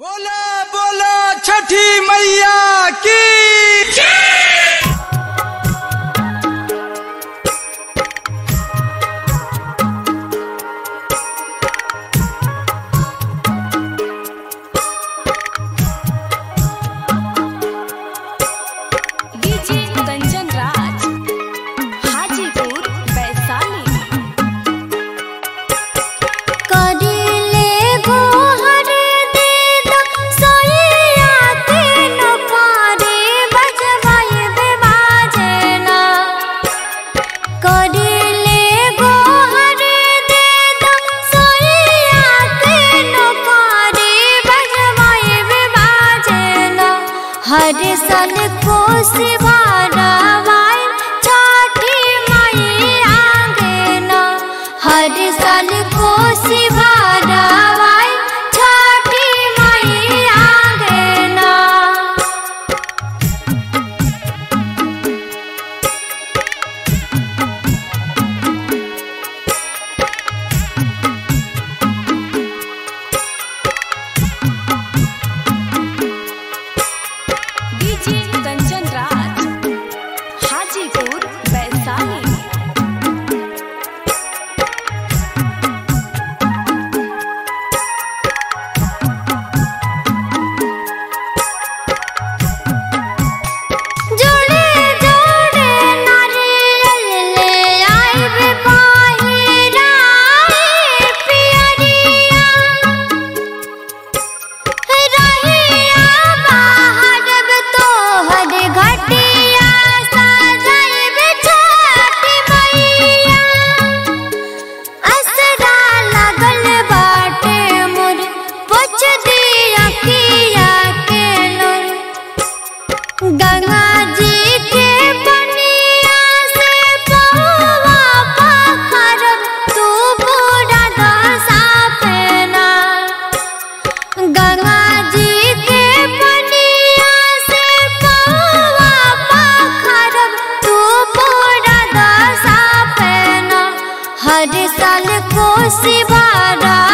बोला बोला छठी मैया की को सिवाना। साए বাসি বাড়া